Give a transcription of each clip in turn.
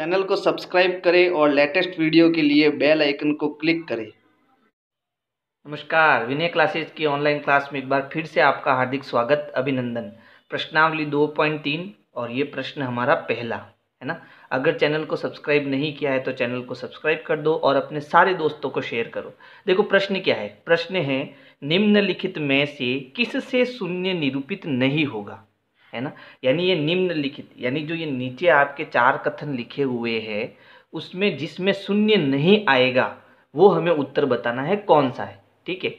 Channel को subscribe करें और लेटेस्ट वीडियो के लिए बेल आइकन को क्लिक करें। नमस्कार, विनय क्लासेस की ऑनलाइन क्लास में एक बार फिर से आपका हार्दिक स्वागत, अभिनंदन। प्रश्नावली 2.3 और ये प्रश्न हमारा पहला, है ना? अगर चैनल को सब्सक्राइब नहीं किया है तो चैनल को सब्सक्राइब कर दो और अपने सारे दोस्तों को शेयर करो। देखो, प्रश्न क्या है? प्रश्न है, निम्नलिखित में से किससे शून्य निरूपित नहीं होगा? है ना? यानी ये निम्नलिखित, यानी जो ये नीचे आपके चार कथन लिखे हुए हैं, उसमें जिसमें शून्य नहीं आएगा, वो हमें उत्तर बताना है कौन सा है, ठीक है?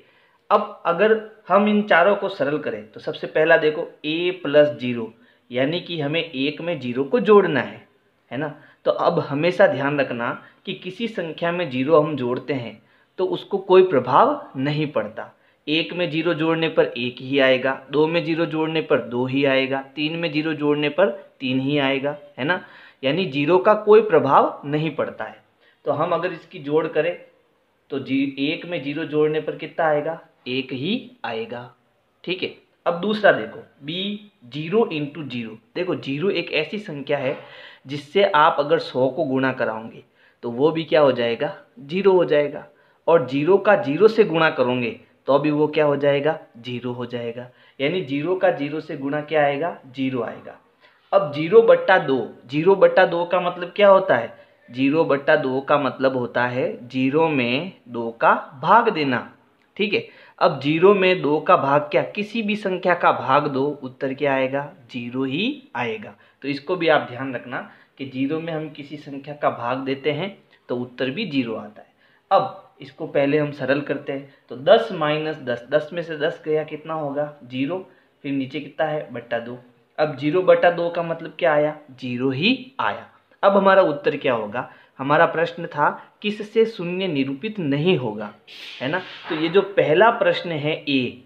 अब अगर हम इन चारों को सरल करें तो सबसे पहला देखो ए प्लस ज़ीरो यानी कि हमें एक में ज़ीरो को जोड़ना है है ना? तो अब हमेशा ध्यान रखना कि किसी संख्या में ज़ीरो हम जोड़ते हैं तो उसको कोई प्रभाव नहीं पड़ता। एक में ज़ीरो जोड़ने पर एक ही आएगा, दो में ज़ीरो जोड़ने पर दो ही आएगा, तीन में ज़ीरो जोड़ने पर तीन ही आएगा, है ना? यानी ज़ीरो का कोई प्रभाव नहीं पड़ता है। तो हम अगर इसकी जोड़ करें तो जी, एक में ज़ीरो जोड़ने पर कितना आएगा? एक ही आएगा। ठीक है? अब दूसरा देखो बी ज़ीरो इंटू ज़ीरो। देखो, ज़ीरो एक ऐसी संख्या है, जिससे आप अगर सौ को गुणा कराओगे तो वो भी क्या हो जाएगा? ज़ीरो हो जाएगा। और ज़ीरो का ज़ीरो से गुणा करोगे तो अभी वो क्या हो जाएगा? ज़ीरो हो जाएगा। यानी ज़ीरो का ज़ीरो से गुणा क्या आएगा? ज़ीरो आएगा। अब ज़ीरो बट्टा दो, ज़ीरो बट्टा दो का मतलब क्या होता है? ज़ीरो बट्टा दो का मतलब होता है ज़ीरो में दो का भाग देना। ठीक है? अब ज़ीरो में दो का भाग क्या? किसी भी संख्या का भाग दो, उत्तर क्या आएगा? ज़ीरो ही आएगा। तो इसको भी आप ध्यान रखना कि ज़ीरो में हम किसी संख्या का भाग देते हैं तो उत्तर भी ज़ीरो आता है। अब इसको पहले हम सरल करते हैं। तो दस माइनस दस दस में से दस गया कितना होगा? ज़ीरो। फिर नीचे कितना है? बट्टा दो। अब ज़ीरो बट्टा दो का मतलब क्या आया? ज़ीरो ही आया। अब हमारा उत्तर क्या होगा? हमारा प्रश्न था, किससे शून्य निरूपित नहीं होगा? है ना? तो ये जो पहला प्रश्न है ए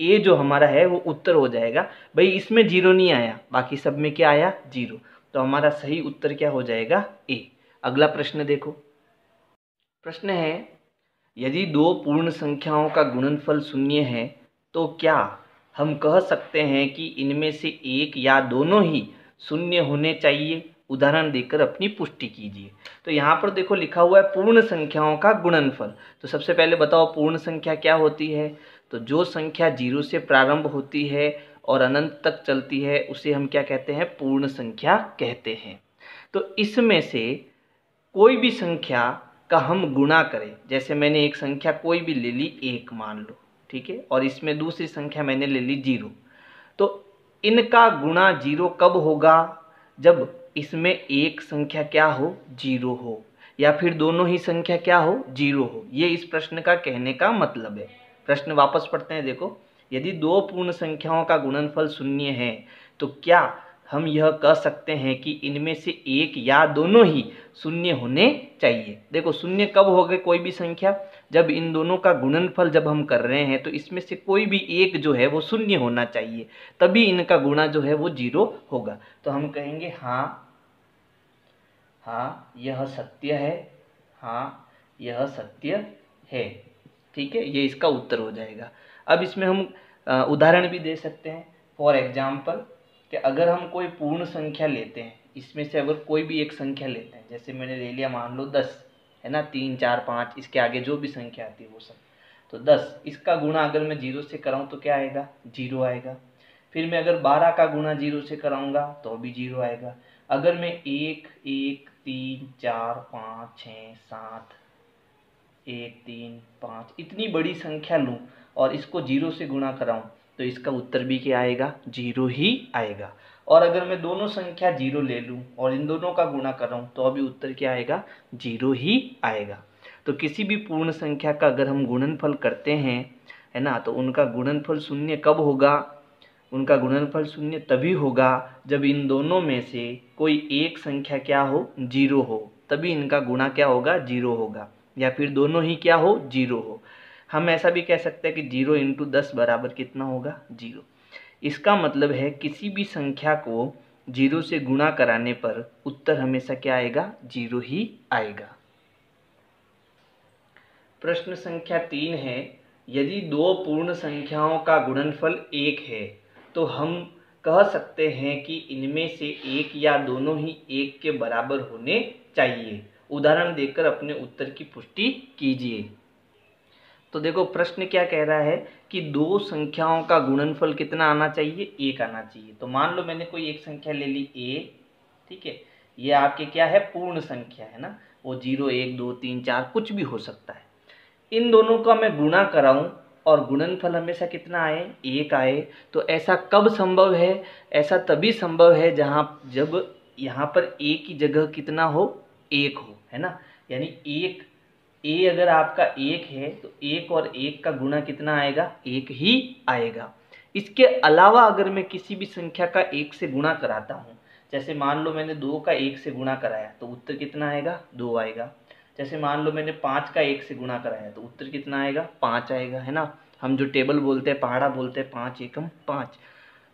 ए जो हमारा है, वो उत्तर हो जाएगा। भाई, इसमें ज़ीरो नहीं आया। बाकी सब में क्या आया? ज़ीरो। तो हमारा सही उत्तर क्या हो जाएगा? ए अगला प्रश्न देखो। प्रश्न है यदि दो पूर्ण संख्याओं का गुणनफल शून्य है तो क्या हम कह सकते हैं कि इनमें से एक या दोनों ही शून्य होने चाहिए? उदाहरण देकर अपनी पुष्टि कीजिए। तो यहाँ पर देखो लिखा हुआ है पूर्ण संख्याओं का गुणनफल। तो सबसे पहले बताओ पूर्ण संख्या क्या होती है? तो जो संख्या ज़ीरो से प्रारंभ होती है और अनंत तक चलती है, उसे हम क्या कहते हैं? पूर्ण संख्या कहते हैं। तो इसमें से कोई भी संख्या का हम गुणा करें। जैसे मैंने एक संख्या कोई भी ले ली, एक मान लो, ठीक है? और इसमें दूसरी संख्या मैंने ले ली ज़ीरो। तो इनका गुणा ज़ीरो कब होगा? जब इसमें एक संख्या क्या हो? ज़ीरो हो। या फिर दोनों ही संख्या क्या हो? ज़ीरो हो। ये इस प्रश्न का कहने का मतलब है। प्रश्न वापस पढ़ते हैं, देखो। यदि दो पूर्ण संख्याओं का गुणनफल शून्य है तो क्या हम यह कह सकते हैं कि इनमें से एक या दोनों ही शून्य होने चाहिए। देखो, शून्य कब हो गए कोई भी संख्या? जब इन दोनों का गुणनफल जब हम कर रहे हैं तो इसमें से कोई भी एक जो है वो शून्य होना चाहिए। तभी इनका गुणा जो है वो ज़ीरो होगा। तो हम कहेंगे हाँ हाँ यह सत्य है हाँ यह सत्य है। ठीक है, ये इसका उत्तर हो जाएगा। अब इसमें हम उदाहरण भी दे सकते हैं। फॉर एग्ज़ाम्पल कि अगर हम कोई पूर्ण संख्या लेते हैं, इसमें से अगर कोई भी एक संख्या लेते हैं, जैसे मैंने ले लिया मान लो दस, है ना, तीन, चार, पाँच, इसके आगे जो भी संख्या आती है वो सब। तो दस, इसका गुणा अगर मैं ज़ीरो से कराऊँ तो क्या आएगा? ज़ीरो आएगा। फिर मैं अगर बारह का गुणा ज़ीरो से कराऊँगा तो भी ज़ीरो आएगा। अगर मैं एक एक, तीन, चार, पाँच छ सात, एक, तीन, पाँच, इतनी बड़ी संख्या लूँ और इसको ज़ीरो से गुणा कराऊँ तो इसका उत्तर भी क्या आएगा? ज़ीरो ही आएगा। और अगर मैं दोनों संख्या ज़ीरो ले लूँ और इन दोनों का गुणा कराऊँ तो अभी उत्तर क्या आएगा? ज़ीरो ही आएगा। तो किसी भी पूर्ण संख्या का अगर हम गुणनफल करते हैं, है ना तो उनका गुणनफल शून्य कब होगा? उनका गुणनफल शून्य तभी होगा जब इन दोनों में से कोई एक संख्या क्या हो? ज़ीरो हो। तभी इनका गुणा क्या होगा? ज़ीरो होगा। या फिर दोनों ही क्या हो? ज़ीरो हो। हम ऐसा भी कह सकते हैं कि ज़ीरो इंटू दस बराबर कितना होगा? ज़ीरो। इसका मतलब है किसी भी संख्या को ज़ीरो से गुणा कराने पर उत्तर हमेशा क्या आएगा? ज़ीरो ही आएगा। प्रश्न संख्या तीन है, यदि दो पूर्ण संख्याओं का गुणनफल एक है तो हम कह सकते हैं कि इनमें से एक या दोनों ही एक के बराबर होने चाहिए। उदाहरण देकर अपने उत्तर की पुष्टि कीजिए। तो देखो, प्रश्न क्या कह रहा है कि दो संख्याओं का गुणनफल कितना आना चाहिए? एक आना चाहिए। तो मान लो मैंने कोई एक संख्या ले ली, ए, ठीक है? ये आपके क्या है? पूर्ण संख्या है ना? वो ज़ीरो, एक, दो, तीन, चार, कुछ भी हो सकता है। इन दोनों का मैं गुणा कराऊं और गुणनफल हमेशा कितना आए? एक आए। तो ऐसा कब संभव है? ऐसा तभी संभव है जहाँ, जब यहाँ पर ए की जगह कितना हो? एक हो, है ना? यानी एक ए अगर आपका एक है तो एक और एक का गुणा कितना आएगा? एक ही आएगा। इसके अलावा अगर मैं किसी भी संख्या का एक से गुणा कराता हूँ, जैसे मान लो मैंने दो का एक से गुणा कराया तो उत्तर कितना आएगा? दो आएगा। जैसे मान लो मैंने पाँच का एक से गुणा कराया तो उत्तर कितना आएगा? पाँच आएगा, है ना? हम जो टेबल बोलते हैं, पहाड़ा बोलते हैं, पाँच एकम पाँच।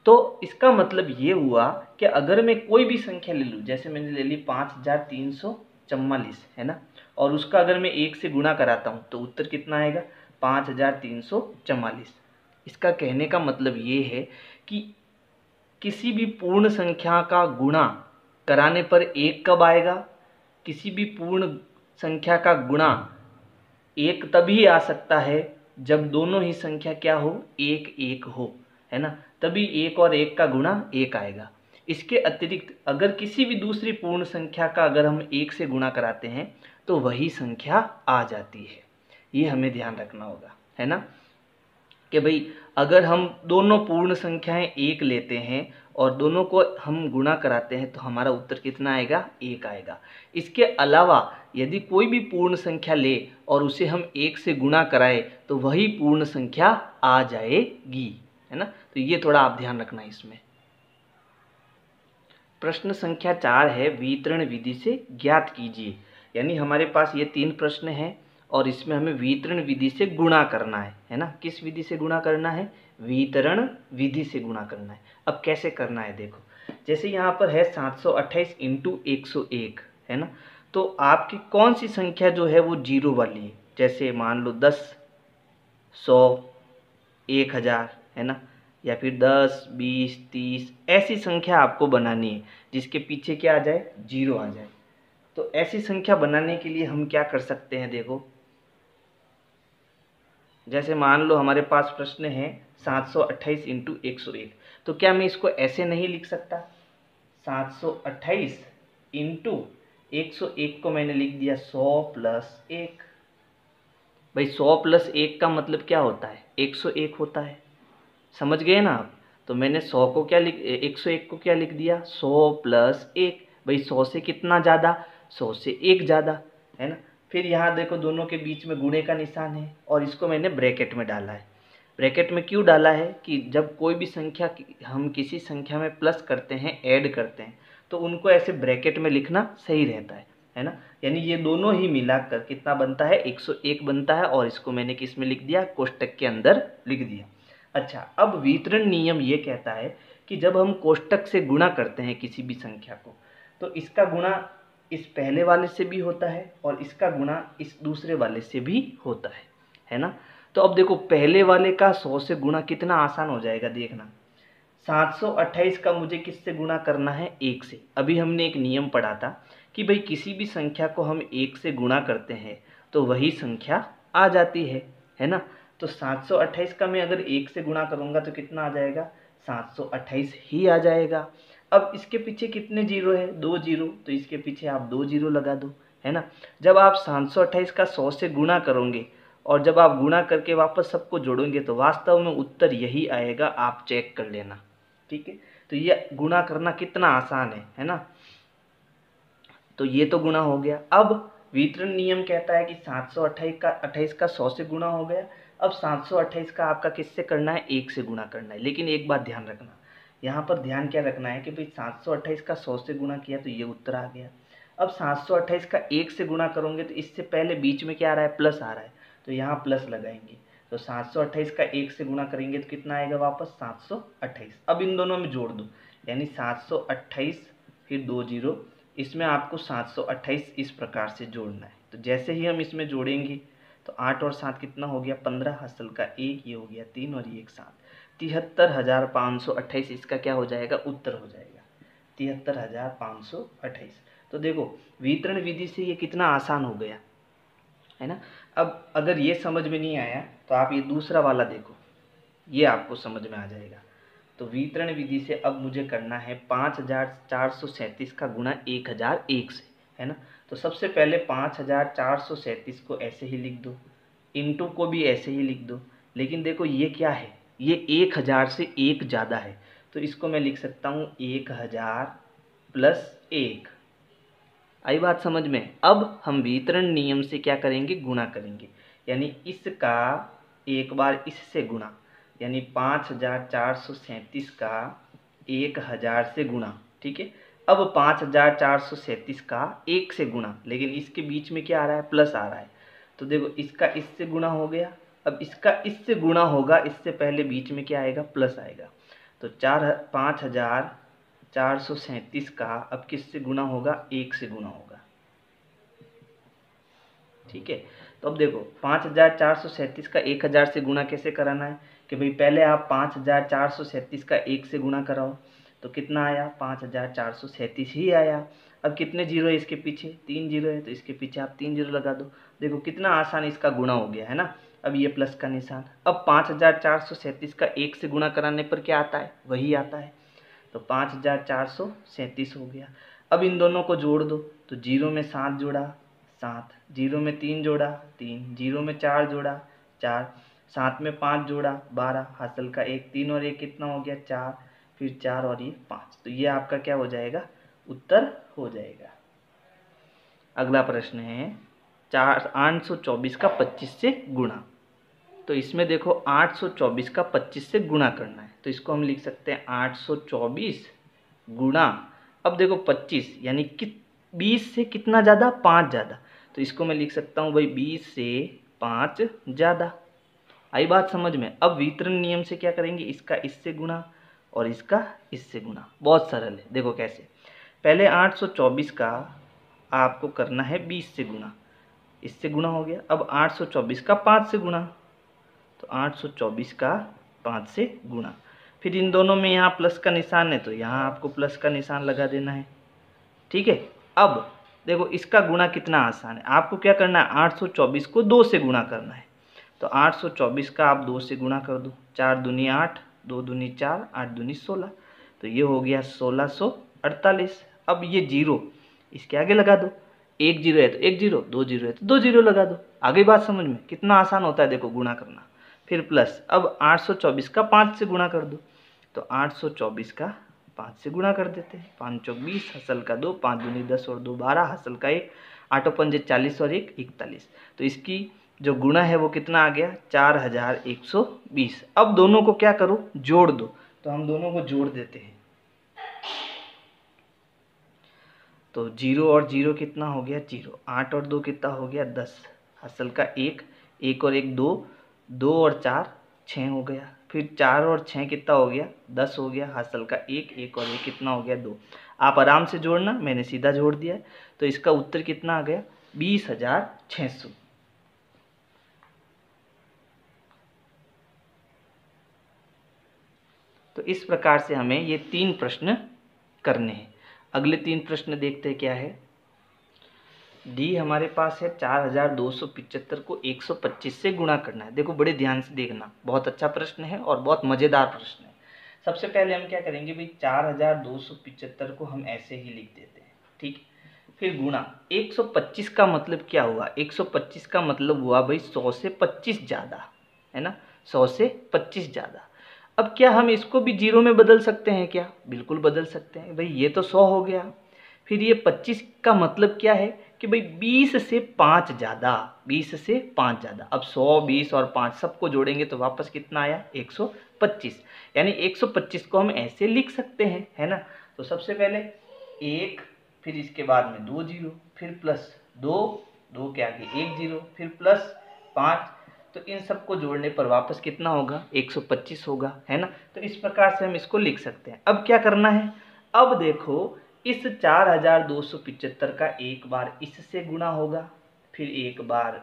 तो इसका मतलब ये हुआ कि अगर मैं कोई भी संख्या ले लूँ, जैसे मैंने ले ली पाँच हज़ार तीन सौ चम्वालीस है ना? और उसका अगर मैं एक से गुणा कराता हूँ तो उत्तर कितना आएगा? पाँच हज़ार तीन सौ चवालीस इसका कहने का मतलब ये है कि किसी भी पूर्ण संख्या का गुणा कराने पर एक कब आएगा? किसी भी पूर्ण संख्या का गुणा एक तभी आ सकता है जब दोनों ही संख्या क्या हो? एक एक हो, है ना? तभी एक और एक का गुणा एक आएगा। इसके अतिरिक्त अगर किसी भी दूसरी पूर्ण संख्या का अगर हम एक से गुणा कराते हैं तो वही संख्या आ जाती है। ये हमें ध्यान रखना होगा, है ना? कि भाई, अगर हम दोनों पूर्ण संख्याएँ एक लेते हैं और दोनों को हम गुणा कराते हैं तो हमारा उत्तर कितना आएगा? एक आएगा। इसके अलावा, यदि कोई भी पूर्ण संख्या ले और उसे हम एक से गुणा कराए तो वही पूर्ण संख्या आ जाएगी, है ना? तो ये थोड़ा आप ध्यान रखना इसमें। प्रश्न संख्या चार है, वितरण विधि से ज्ञात कीजिए। यानी हमारे पास ये तीन प्रश्न हैं और इसमें हमें वितरण विधि से गुणा करना है है ना? किस विधि से गुणा करना है? वितरण विधि से गुणा करना है। अब कैसे करना है देखो। जैसे यहाँ पर है सात सौ अट्ठाईस इंटू एक सौ एक, है ना? तो आपकी कौन सी संख्या जो है वो ज़ीरो वाली है? जैसे मान लो दस, सौ, एक हज़ार, है ना? या फिर दस, बीस, तीस ऐसी संख्या आपको बनानी है, जिसके पीछे क्या आ जाए? ज़ीरो आ जाए। तो ऐसी संख्या बनाने के लिए हम क्या कर सकते हैं, देखो। जैसे मान लो हमारे पास प्रश्न है सात सौ अट्ठाईस इंटू एक सौ एक। तो क्या मैं इसको ऐसे नहीं लिख सकता? सात सौ अट्ठाईस इंटू एक सौ एक को मैंने लिख दिया सौ प्लस एक। भाई सौ प्लस एक का मतलब क्या होता है? एक सौ एक होता है। समझ गए ना आप? तो मैंने सौ को क्या लिख एक सौ एक को क्या लिख दिया? सौ प्लस एक। भाई सौ से कितना ज़्यादा? सौ से एक ज़्यादा, है ना? फिर यहाँ देखो दोनों के बीच में गुणे का निशान है और इसको मैंने ब्रैकेट में डाला है। ब्रैकेट में क्यों डाला है कि जब कोई भी संख्या हम किसी संख्या में प्लस करते हैं, ऐड करते हैं तो उनको ऐसे ब्रैकेट में लिखना सही रहता है है ना? यानी ये दोनों ही मिलाकर कितना बनता है? 101 बनता है और इसको मैंने किसमें लिख दिया? कोष्टक के अंदर लिख दिया। अच्छा अब वितरण नियम ये कहता है कि जब हम कोष्टक से गुणा करते हैं किसी भी संख्या को तो इसका गुणा इस पहले वाले से भी होता है और इसका गुणा इस दूसरे वाले से भी होता है है ना? तो अब देखो, पहले वाले का सौ से गुणा कितना आसान हो जाएगा देखना। सात सौ अट्ठाईस का मुझे किससे गुणा करना है? एक से। अभी हमने एक नियम पढ़ा था कि भाई किसी भी संख्या को हम एक से गुणा करते हैं तो वही संख्या आ जाती है है ना? तो सात सौ अट्ठाईस का मैं अगर एक से गुणा करूँगा तो कितना आ जाएगा? सात सौ अट्ठाईस ही आ जाएगा। अब इसके पीछे कितने ज़ीरो है? दो ज़ीरो। तो इसके पीछे आप दो ज़ीरो लगा दो, है ना? जब आप सात सौ अट्ठाईस का सौ से गुणा करोगे और जब आप गुणा करके वापस सबको जोड़ोगे तो वास्तव में उत्तर यही आएगा, आप चेक कर लेना। ठीक है? तो ये गुणा करना कितना आसान है है ना? तो ये तो गुणा हो गया। अब वितरण नियम कहता है कि सात सौ अट्ठाईस का अट्ठाईस का सौ से गुणा हो गया। अब सात सौ अट्ठाईस का आपका किससे करना है? एक से गुणा करना है। लेकिन एक बात ध्यान रखना, यहाँ पर ध्यान क्या रखना है कि भाई सात सौ अट्ठाईस का सौ से गुणा किया तो ये उत्तर आ गया। अब सात सौ अट्ठाईस का एक से गुणा करोगे तो इससे पहले बीच में क्या आ रहा है? प्लस आ रहा है। तो यहाँ प्लस लगाएँगे। तो सात सौ अट्ठाईस का एक से गुणा करेंगे तो कितना आएगा वापस? सात सौ अट्ठाईस। अब इन दोनों में जोड़ दो। यानी सात सौ अट्ठाईस फिर दो ज़ीरो, इसमें आपको सात सौ अट्ठाईस इस प्रकार से जोड़ना है। तो जैसे ही हम इसमें जोड़ेंगे तो आठ और सात कितना हो गया? पंद्रह। हसल का एक, ये हो गया तीन और ये एक सात। तिहत्तर हज़ार पाँच सौ अट्ठाईस, इसका क्या हो जाएगा? उत्तर हो जाएगा। तिहत्तर हज़ार पाँच सौ अट्ठाईस। तो देखो, वितरण विधि से ये कितना आसान हो गया, है ना? अब अगर ये समझ में नहीं आया तो आप ये दूसरा वाला देखो। ये आपको समझ में आ जाएगा। तो वितरण विधि से अब मुझे करना है पाँच हज़ार चार सौ सैंतीस का गुणा एक हज़ार एक से, है ना? तो सबसे पहले पाँच हज़ार चार सौ सैंतीस को ऐसे ही लिख दो। इंटू को भी ऐसे ही लिख दो। लेकिन देखो ये क्या है? ये एक हज़ार से एक ज़्यादा है। तो इसको मैं लिख सकता हूँ एक हज़ार प्लस एक। आई बात समझ में? अब हम वितरण नियम से क्या करेंगे? गुणा करेंगे। यानी इसका एक बार इससे गुणा। यानी पाँच हज़ार चार सौ सैंतीस का एक हज़ार से गुणा। ठीक है? अब पाँच हज़ार चार सौ सैंतीस का एक से गुणा, लेकिन इसके बीच में क्या आ रहा है? प्लस आ रहा है। तो देखो, इसका इससे गुणा हो गया। अब इसका इससे गुणा होगा, इससे पहले बीच में क्या आएगा? प्लस आएगा। तो चार पाँच हज़ार चार सौ सैंतीस का अब किससे गुणा होगा? एक से गुणा होगा। ठीक है? तो अब देखो, पाँच हज़ार चार सौ सैंतीस का एक हज़ार से गुणा कैसे कराना है? कि भाई पहले आप पाँच हज़ार चार सौ सैंतीस का एक से गुणा कराओ। तो कितना आया? पाँच हज़ार चार सौ सैंतीस ही आया। अब कितने ज़ीरो है इसके पीछे? तीन ज़ीरो है तो इसके पीछे आप तीन ज़ीरो लगा दो। देखो, कितना आसान इसका गुणा हो गया, है ना? अब ये प्लस का निशान। अब पाँच हज़ार चार सौ सैंतीस का एक से गुणा कराने पर क्या आता है? वही आता है। तो पाँच हज़ार चार सौ सैंतीस हो गया। अब इन दोनों को जोड़ दो। तो ज़ीरो में सात जोड़ा, सात। ज़ीरो में तीन जोड़ा, तीन। ज़ीरो में चार जोड़ा, चार। सात में पाँच जोड़ा, बारह। हासिल का एक, तीन और एक कितना हो गया? चार। फिर चार और ये पाँच। तो ये आपका क्या हो जाएगा? उत्तर हो जाएगा। अगला प्रश्न है, चार आठ सौ चौबीस का पच्चीस से गुणा। तो इसमें देखो, आठ सौ चौबीस का पच्चीस से गुणा करना है। तो इसको हम लिख सकते हैं, आठ सौ चौबीस गुणा। अब देखो, पच्चीस, यानी कि बीस से कितना ज़्यादा? पाँच ज़्यादा। तो इसको मैं लिख सकता हूँ भाई, बीस से पाँच ज़्यादा। आई बात समझ में? अब वितरण नियम से क्या करेंगे? इसका इससे गुणा। और इसका इससे गुना बहुत सरल है। देखो कैसे। पहले 824 का आपको करना है 20 से गुणा। इससे गुणा हो गया। अब 824 का 5 से गुणा। तो 824 का 5 से गुणा। फिर इन दोनों में यहाँ प्लस का निशान है तो यहाँ आपको प्लस का निशान लगा देना है। ठीक है? अब देखो, इसका गुणा कितना आसान है। आपको क्या करना है? 824 को दो से गुणा करना है। तो 824 का आप दो से गुणा कर दो। चार दुनिया आठ। दो दूनी चार, आठ दूनी सोलह। तो ये हो गया सोलह सौ अड़तालीस। अब ये ज़ीरो, इसके आगे लगा दो। एक ज़ीरो है तो एक ज़ीरो, दो ज़ीरो है तो दो ज़ीरो लगा दो। आगे बात समझ में, कितना आसान होता है देखो गुणा करना। फिर प्लस, अब 824 का पाँच से गुणा कर दो। तो 824 का पाँच से गुणा कर देते हैं। पाँच चौक बीस हसल का दो, पाँच दूनी दस और दो बारह, हसल का एक, आठों पंजे चालीस और एक, इकतालीस। तो इसकी जो गुणा है वो कितना आ गया? चार हज़ार एक सौ बीस। अब दोनों को क्या करो? जोड़ दो। तो हम दोनों को जोड़ देते हैं। तो ज़ीरो और ज़ीरो कितना हो गया? ज़ीरो। आठ और दो कितना हो गया? दस। असल का एक। एक और एक दो। दो और चार। छः हो गया। फिर चार और छः कितना हो गया? दस हो गया। हासिल का एक। एक और एक कितना हो गया? दो। आप आराम से जोड़ना। मैंने सीधा जोड़ दिया तो इसका उत्तर कितना आ गया? बीस हज़ार छः सौ। तो इस प्रकार से हमें ये तीन प्रश्न करने हैं। अगले तीन प्रश्न देखते हैं क्या है। डी हमारे पास है, चार हज़ार दो सौ पिचहत्तर को एक सौ पच्चीस से गुणा करना है। देखो, बड़े ध्यान से देखना, बहुत अच्छा प्रश्न है और बहुत मज़ेदार प्रश्न है। सबसे पहले हम क्या करेंगे भाई, चार हज़ार दो सौ पिचहत्तर को हम ऐसे ही लिख देते हैं, ठीक? फिर गुणा 125 का मतलब क्या हुआ? 125 का मतलब हुआ भाई 100 से 25 ज़्यादा, है ना? 100 से 25 ज़्यादा। अब क्या हम इसको भी ज़ीरो में बदल सकते हैं क्या? बिल्कुल बदल सकते हैं। भाई, ये तो सौ हो गया। फिर ये पच्चीस का मतलब क्या है कि भाई, बीस से पाँच ज़्यादा, बीस से पाँच ज़्यादा। अब सौ, बीस और पाँच सबको जोड़ेंगे तो वापस कितना आया? एक सौ पच्चीस। यानी एक सौ पच्चीस को हम ऐसे लिख सकते हैं, है ना? तो सबसे पहले एक, फिर इसके बाद में दो ज़ीरो, फिर प्लस दो दो के आगे एक ज़ीरो, फिर प्लस पाँच तो इन सबको जोड़ने पर वापस कितना होगा? 125 होगा, है ना? तो इस प्रकार से हम इसको लिख सकते हैं। अब क्या करना है? अब देखो, इस चार हज़ार दो सौ पिचहत्तर का एक बार इससे गुणा होगा, फिर एक बार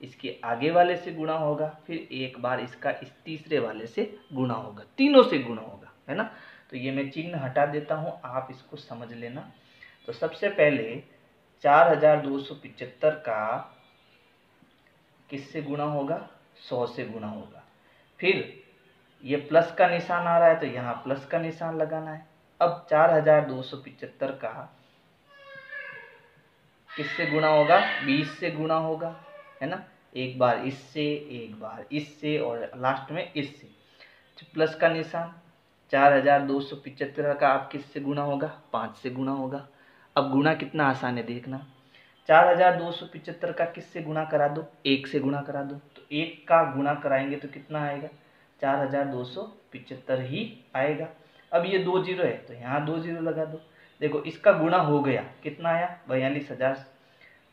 इसके आगे वाले से गुणा होगा, फिर एक बार इसका इस तीसरे वाले से गुणा होगा, तीनों से गुणा होगा, है ना? तो ये मैं चिन्ह हटा देता हूँ, आप इसको समझ लेना। तो सबसे पहले चार हज़ार दो सौ पिचहत्तर का किससे गुणा होगा? सौ से गुणा होगा। फिर ये प्लस का निशान आ रहा है तो यहाँ प्लस का निशान लगाना है। अब चार हज़ार दो सौ पिचहत्तर का किससे गुणा होगा? बीस से गुणा होगा, है ना? एक बार इससे, एक बार इससे और लास्ट में इससे। तो प्लस का निशान, चार हज़ार दो सौ पिचहत्तर का आप किससे गुणा होगा? पाँच से गुणा होगा। अब गुणा कितना आसान है देखना। चार हज़ार दो सौ पिचहत्तर का किससे गुणा करा दो? एक से गुणा करा दो। तो एक का गुणा कराएँगे तो कितना आएगा? चार हज़ार दो सौ पिचहत्तर ही आएगा। अब ये दो ज़ीरो है तो यहाँ दो ज़ीरो लगा दो। देखो, इसका गुणा हो गया। कितना आया? बयालीस हज़ार,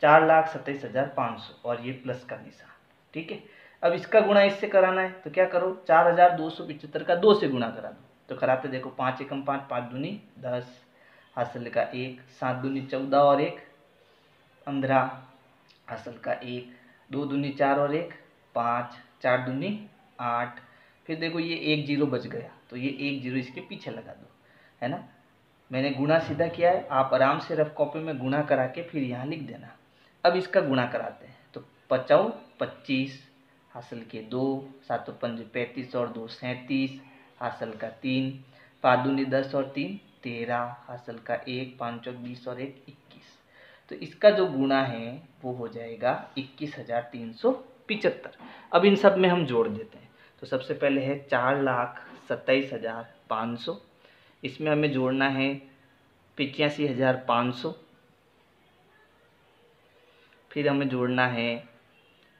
चार लाख सत्ताईस हज़ार पाँच सौ। और ये प्लस का निशान, ठीक है? अब इसका गुणा इससे कराना है तो क्या करो? चार हज़ार दो सौ पिचहत्तर का दो से गुणा करा दो। तो कराते देखो, पाँच एकम पाँच पाँच दूनी दस, हासिल का एक, सात दूनी चौदह और एक पंद्रह। हासिल का एक, दो दूनी चार और एक, पाँच, चार दूनी आठ। फिर देखो ये एक ज़ीरो बच गया तो ये एक ज़ीरो इसके पीछे लगा दो, है ना? मैंने गुणा सीधा किया है, आप आराम से रफ कॉपी में गुणा करा के फिर यहाँ लिख देना। अब इसका गुणा कराते हैं तो पचाऊ पच्चीस, हासिल के दो, सातों पंज पैंतीस और दो सैंतीस, हासिल का तीन पादुनी दस और तीन, तेरह, हासिल का एक, पाँच चौक बीस और एक, इक्कीस। तो इसका जो गुणा है, वो हो जाएगा इक्कीस हज़ार तीन सौ पिचहत्तर। अब इन सब में हम जोड़ देते हैं। तो सबसे पहले है चार लाख सत्ताईस हज़ार पाँच सौ। इसमें हमें जोड़ना है पिचासी हज़ार पाँच सौ। फिर हमें जोड़ना है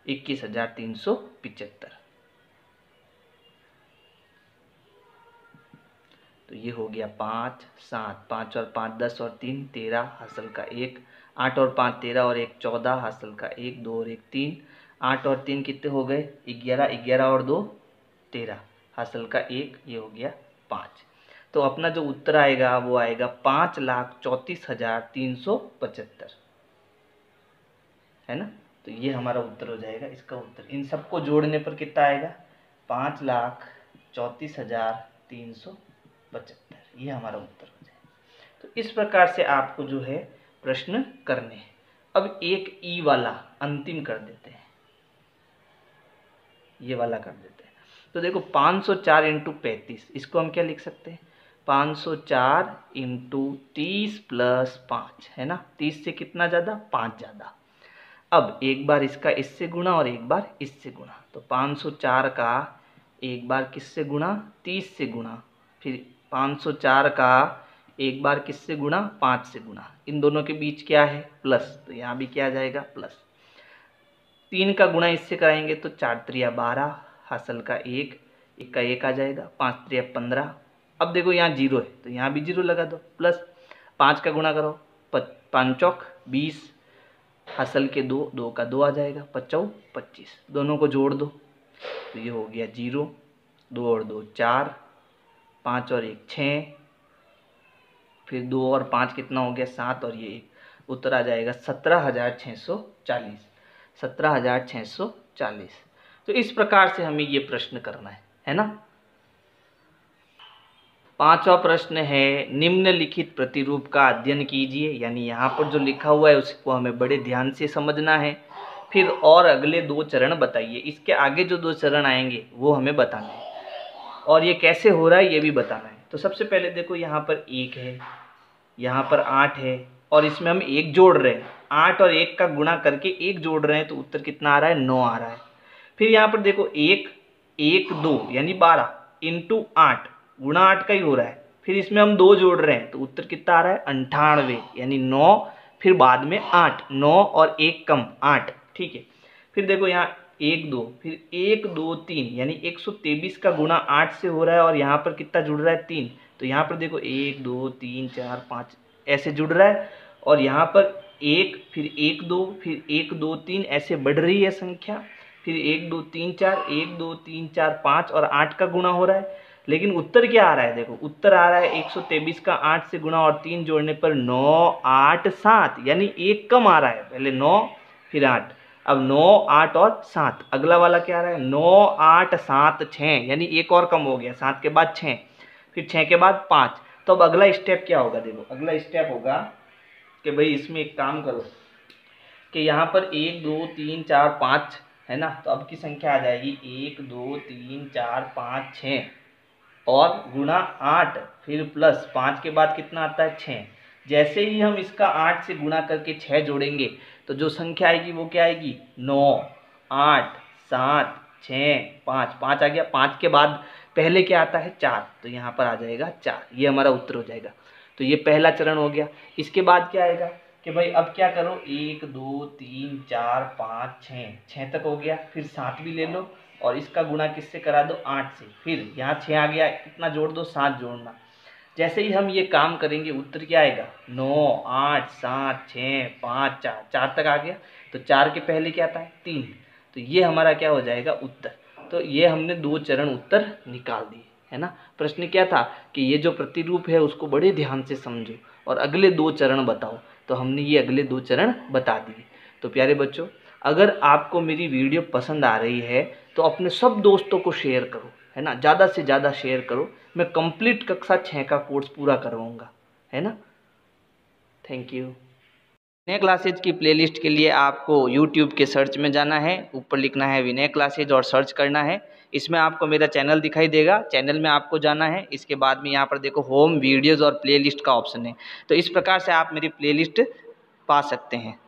इक्कीस हज़ार तीन सौ पिचहत्तर। तो ये हो गया पाँच, सात, पाँच और पाँच, दस और तीन, तेरह, हासिल का एक, आठ और पाँच, तेरह और एक, चौदह, हासिल का एक, दो और एक, तीन, आठ और तीन कितने हो गए? ग्यारह ग्यारह और दो, तेरह, हासिल का एक, ये हो गया पाँच। तो अपना जो उत्तर आएगा, वो आएगा पाँच लाख चौंतीस हज़ार तीन सौ पचहत्तर। है ना? तो ये हमारा उत्तर हो जाएगा, इसका उत्तर। इन सबको जोड़ने पर कितना आएगा? पाँच लाख चौंतीस हज़ार तीन सौ पचहत्तर ये हमारा उत्तर हो जाए। तो इस प्रकार से आपको जो है प्रश्न करने हैं। अब एक ई वाला अंतिम कर देते हैं। ये वाला कर देते हैं। तो देखो 504 सौ चार इंटू पैंतीस, इसको हम क्या लिख सकते हैं? 504 सौ चार इंटू तीस प्लस पाँच, है ना? तीस से कितना ज़्यादा? पाँच ज़्यादा। अब एक बार इसका इससे गुणा और एक बार इससे गुणा। तो 504 का एक बार किससे गुणा? तीस से गुणा। फिर 504 का एक बार किससे गुणा? पाँच से गुणा। इन दोनों के बीच क्या है? प्लस। तो यहाँ भी क्या जाएगा? प्लस। तीन का गुणा इससे कराएँगे तो चार त्रिया बारह, हासिल का एक एक का एक आ जाएगा, पाँच त्रिया पंद्रह। अब देखो यहाँ ज़ीरो है तो यहाँ भी ज़ीरो लगा दो। प्लस। पाँच का गुणा करो पाँच चौक, बीस। हासिल के दो दो का दो आ जाएगा पच्चौ पच्चीस। दोनों को जोड़ दो। तो ये हो गया ज़ीरो, दो और दो चार पाँच और एक छः, फिर दो और पाँच कितना हो गया सात और ये एक उत्तर आ जाएगा सत्रह हज़ार छः सौ चालीस, सत्रह हज़ार छः सौ चालीस। तो इस प्रकार से हमें ये प्रश्न करना है है ना? पांचवा प्रश्न है, निम्नलिखित प्रतिरूप का अध्ययन कीजिए, यानी यहाँ पर जो लिखा हुआ है उसको हमें बड़े ध्यान से समझना है। फिर और अगले दो चरण बताइए, इसके आगे जो दो चरण आएँगे वो हमें बताना है। और ये कैसे हो रहा है, ये भी बताना है। तो सबसे पहले देखो, यहाँ पर एक है, यहाँ पर आठ है, और इसमें हम एक जोड़ रहे हैं। आठ और एक का गुणा करके एक जोड़ रहे हैं तो उत्तर कितना आ रहा है, नौ आ रहा है। फिर यहाँ पर देखो, एक एक, दो, यानी बारह इंटू आठ, गुणा आठ का ही हो रहा है। फिर इसमें हम दो जोड़ रहे हैं तो उत्तर कितना आ रहा है, अंठानवे, यानी नौ, फिर बाद में आठ, नौ और एक कम आठ, ठीक है। फिर देखो, यहाँ एक दो, फिर एक दो तीन, यानी एक सौ तेईस का गुणा आठ से हो रहा है और यहाँ पर कितना जुड़ रहा है तीन। तो यहाँ पर देखो, एक दो तीन चार पाँच ऐसे जुड़ रहा है और यहाँ पर एक, फिर एक दो, फिर एक दो तीन, ऐसे बढ़ रही है संख्या। फिर एक दो तीन चार, एक दो तीन चार पाँच और आठ का गुणा हो रहा है। लेकिन उत्तर क्या आ रहा है? देखो, उत्तर आ रहा है एक सौ तेईस का आठ से गुणा और तीन जोड़ने पर नौ, आठ, सात, यानी एक कम आ रहा है। पहले नौ, फिर आठ। अब नौ, आठ और सात। अगला वाला क्या रहा है? नौ, आठ, सात छः यानी एक और कम हो गया। सात के बाद छः फिर छः के बाद पाँच। तो अब अगला स्टेप क्या होगा? देखो, अगला स्टेप होगा कि भाई इसमें एक काम करो कि यहाँ पर एक, दो, तीन, चार, पाँच, है ना? तो अब की संख्या आ जाएगी एक, दो, तीन, चार, पाँच छः और गुणा आठ। फिर प्लस पाँच के बाद कितना आता है? छः जैसे ही हम इसका आठ से गुणा करके छः जोड़ेंगे तो जो संख्या आएगी वो क्या आएगी? नौ, आठ, सात छः पाँच। पाँच आ गया। पाँच के बाद पहले क्या आता है? चार। तो यहाँ पर आ जाएगा चार। ये हमारा उत्तर हो जाएगा। तो ये पहला चरण हो गया। इसके बाद क्या आएगा? कि भाई अब क्या करो? एक, दो, तीन, चार, पाँच छः छः तक हो गया। फिर सात भी ले लो और इसका गुणा किससे करा दो? आठ से। फिर यहाँ छः आ गया। इतना जोड़ दो, सात जोड़ना। जैसे ही हम ये काम करेंगे, उत्तर क्या आएगा? नौ, आठ, सात छः पाँच, चार। चार तक आ गया। तो चार के पहले क्या आता है तीन। तो ये हमारा क्या हो जाएगा? उत्तर। तो ये हमने दो चरण उत्तर निकाल दिए, है ना? प्रश्न क्या था कि ये जो प्रतिरूप है, उसको बड़े ध्यान से समझो और अगले दो चरण बताओ। तो हमने ये अगले दो चरण बता दिए। तो प्यारे बच्चों, अगर आपको मेरी वीडियो पसंद आ रही है तो अपने सब दोस्तों को शेयर करो, है ना? ज़्यादा से ज़्यादा शेयर करो। मैं कंप्लीट कक्षा छः का कोर्स पूरा करवाऊँगा। है ना? थैंक यू विनय क्लासेज की प्लेलिस्ट के लिए आपको यूट्यूब के सर्च में जाना है। ऊपर लिखना है विनय क्लासेज और सर्च करना है। इसमें आपको मेरा चैनल दिखाई देगा। चैनल में आपको जाना है। इसके बाद में यहाँ पर देखो होम वीडियोज़ और प्लेलिस्ट का ऑप्शन है। तो इस प्रकार से आप मेरी प्लेलिस्ट पा सकते हैं।